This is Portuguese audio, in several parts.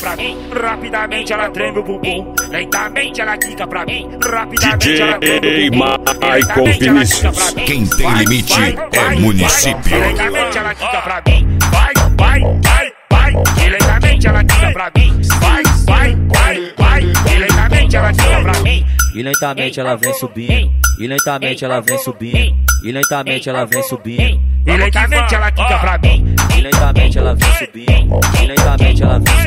Pra mim, rapidamente ela treme o bumbum. Lentamente ela quica pra mim, rapidamente ela treme o bumbum. Michael Vinícius. Quem tem limite é município. Lentamente ela quica pra mim, vai, vai, vai, vai. E lentamente ela quica pra mim, vai, vai, vai, vai. E lentamente ela quica pra mim. E lentamente ela vem subindo, e lentamente ela vem subindo, e lentamente ela vem subindo. E lentamente ela quica pra mim. E lentamente ela vem subindo, e lentamente ela vem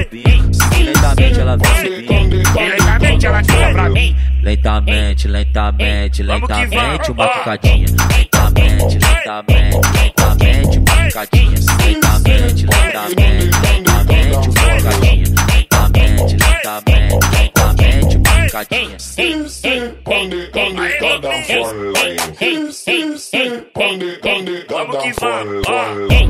Lentamente, lentamente, lentamente, uma picadinha. Lentamente, lentamente, lentamente, uma picadinha. Lentamente, lentamente, lentamente, uma picadinha. Lentamente, lentamente, lentamente, uma picadinha. Vamos que vamos. ó.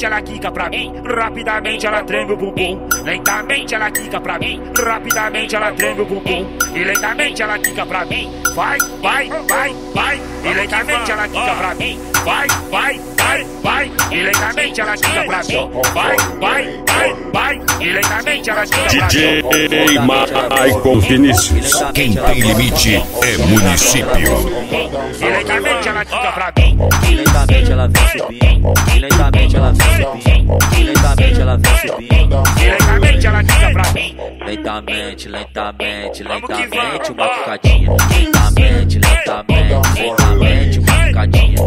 Lentamente ela quica pra mim, rapidamente ela treme o bumbum. Lentamente ela quica pra mim, rapidamente ela treme o bumbum. E lentamente ela quica pra mim, vai, vai, vai, vai. E lentamente ela quica pra mim, vai, vai, vai, vai. E lentamente ela quica pra mim, vai, vai, vai, vai. E lentamente ela pra DJ mim. Michael Vinícius. Quem tem limite é município. E lentamente ela quica pra mim. E lentamente ela vem subindo, e lentamente ela vem subindo, e lentamente ela vem subindo. E lentamente ela quica pra mim. Lentamente, lentamente, lentamente, uma picadinha. Lentamente, lentamente, lentamente, uma picadinha.